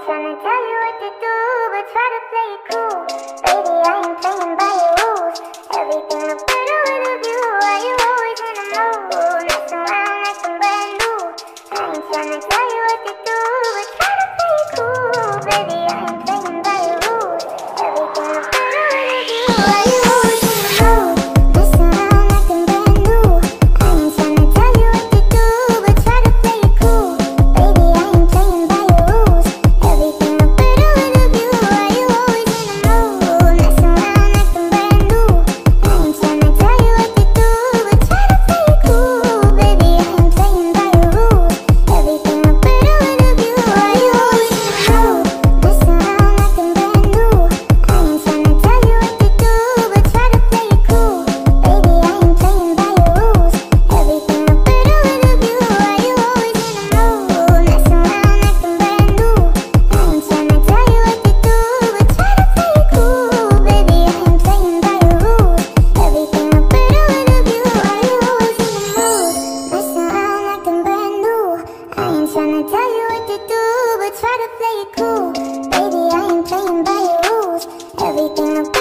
ain't tryna tell you what to do, but try to play it cool. Baby, I ain't playing by your rules. Everything look better with a view. Are you always in a mood? Nice and around nice and brand new. I ain't tryna tell you what to do, but try to play it cool. Baby, I ain't playing by your rules. Everything look better with a view. Are you gotta play it cool. Baby, I ain't playing by your rules. Everything about